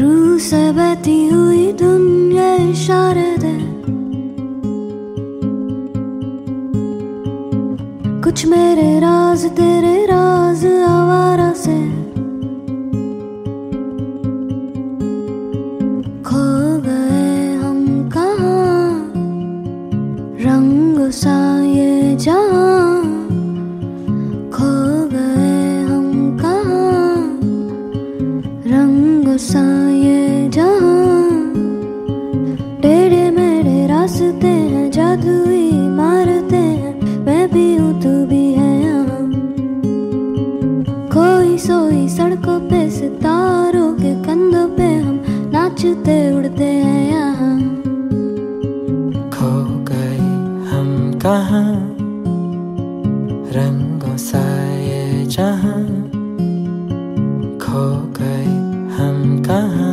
रूह से बहती हुई दुनिया इशारे दे कुछ मेरे राज, तेरे राज आवारा से। खो गए हम कहाँ? रंग सा ये सा ये जहाँ टेढ़े मेरे रास्ते हैं, जादुई मारते हैं, मैं भी हूँ, तू भी है यहाँ। खोई सोई सड़कों पे, सितारों के कंधों पे हम नाचते, उड़ते हैं यहाँ। खो गए हम कहाँ? रंगों सा ये जहाँ। खो tahan